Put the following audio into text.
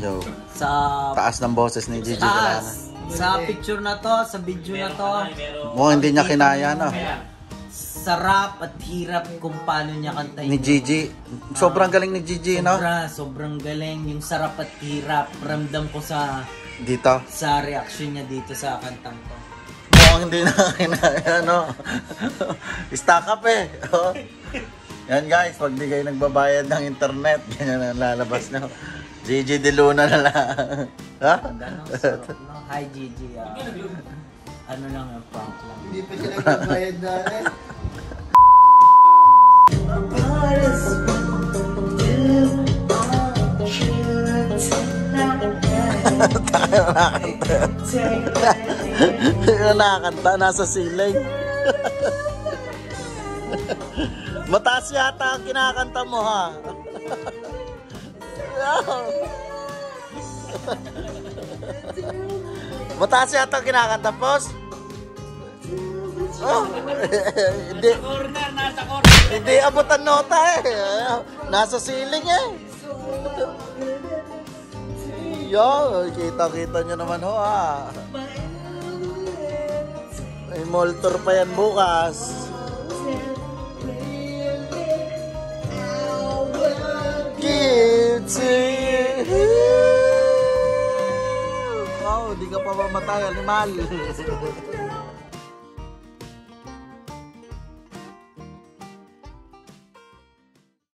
Yo. Sa Taas ng boses ni Gigi Galana. Sa picture na to, sa video na to, Mukhang hindi niya kinaya, no? sarap at hirap kung paano niya kantahin. Ni Gigi. Sobrang galing ni Gigi, no? Sobra, sobrang galing. Yung sarap at hirap. Ramdam ko sa Dito. sa reaction niya dito sa kantang to. Mukhang hindi na kinaya, no? Stack up eh. Yan guys, pag di kayo nagbabayad ng internet, ganyan ang lalabas nyo. Gigi De Luna na lang. ha? Gano, sarap, no? Hi, Gigi. ah. ano lang yung prank lang. Hindi pa siya nagbabayad na eh. Yung nakakanta, nasa ceiling. Mataas yata ang kinakanta mo ha. Mataas yata ang kinakanta, boss. Oh, hindi. Corner, nasa corner. Hindi abot ang nota eh. Nasa ceiling eh. Yo, kita-kita nyo naman ho ah. May moltor pa yan bukas. Wow, di ka pa mamatay, animal.